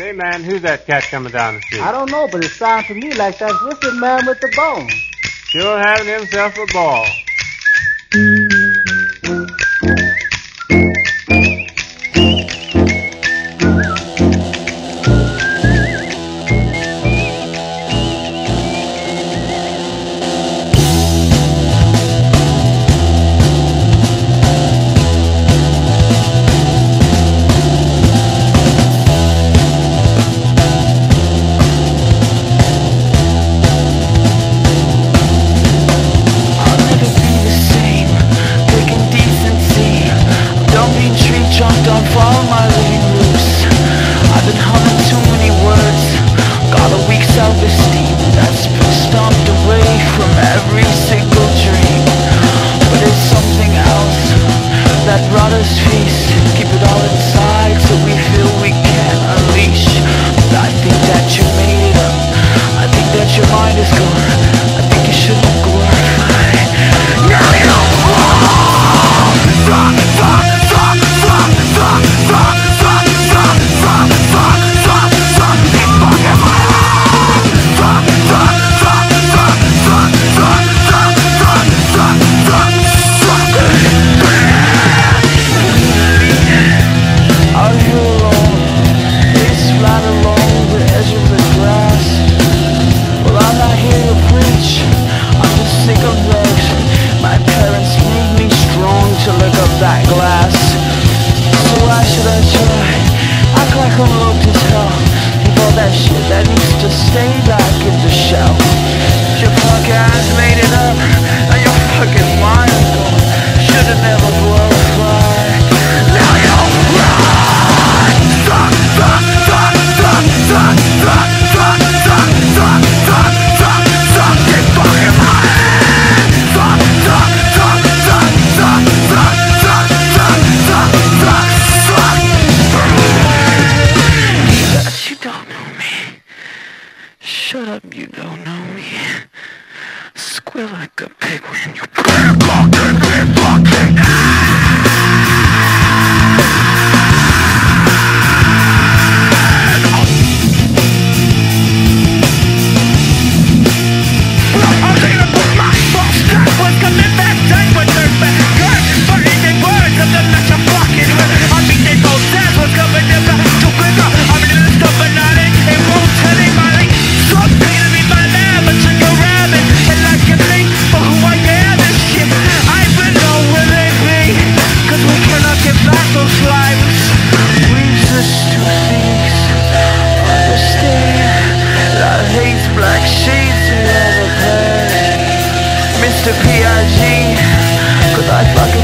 Say, man, who's that cat coming down the street? I don't know, but it sounds to me like that wicked man with the bone. Sure having himself a ball. Shut up, you don't know me. Squeal like a pig when you pig fucking, pig fucking. to PIG Cause I fucking